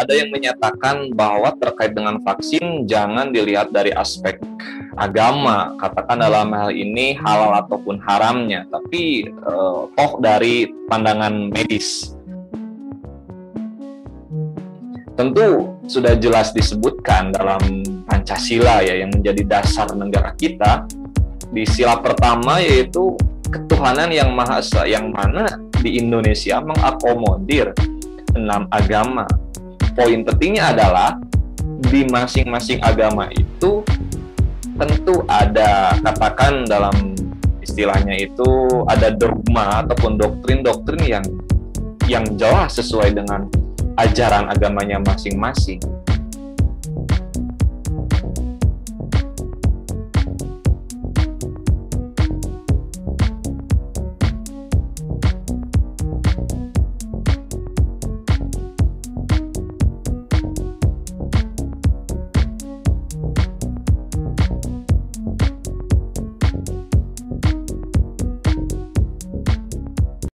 ada yang menyatakan bahwa terkait dengan vaksin jangan dilihat dari aspek agama, katakan dalam hal ini halal ataupun haramnya, tapi uh, toh dari pandangan medis. Tentu sudah jelas disebutkan dalam Pancasila ya yang menjadi dasar negara kita. Di sila pertama yaitu ketuhanan yang maha esa yang mana di Indonesia mengakomodir enam agama. Poin pentingnya adalah di masing-masing agama itu tentu ada katakan dalam istilahnya itu ada dogma ataupun doktrin-doktrin yang yang jelas sesuai dengan ajaran agamanya masing-masing.